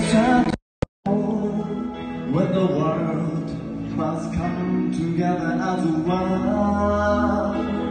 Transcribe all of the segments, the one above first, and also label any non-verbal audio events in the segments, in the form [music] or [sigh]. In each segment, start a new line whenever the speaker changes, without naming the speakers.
sad when the world must come together as one.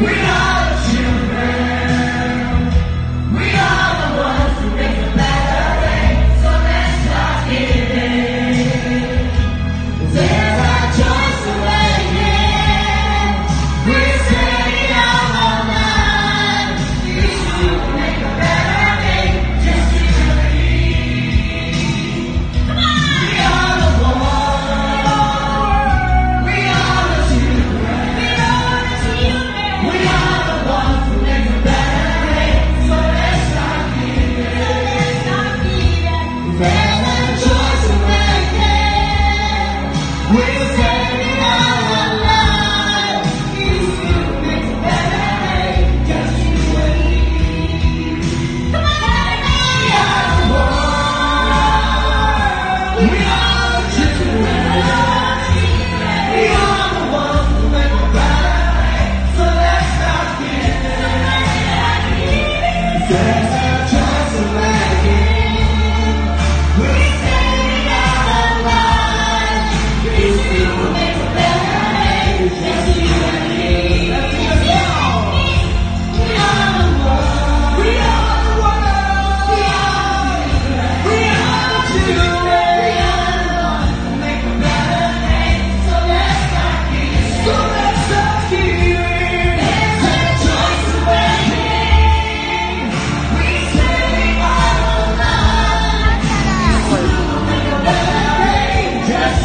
We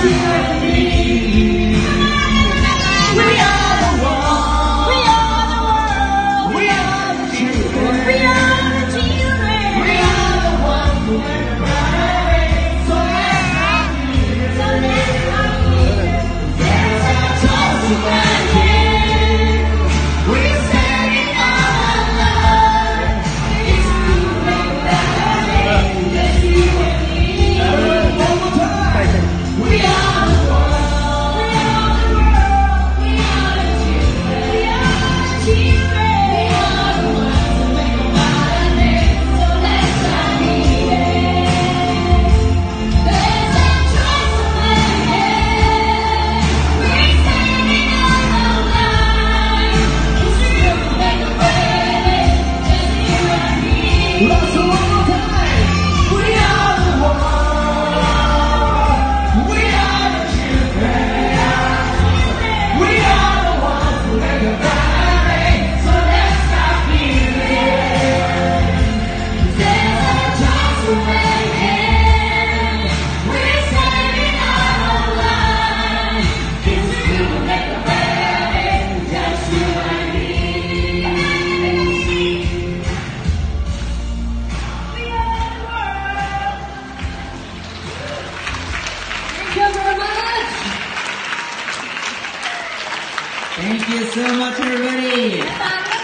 Yeah. Thank you
so
much, everybody. [laughs]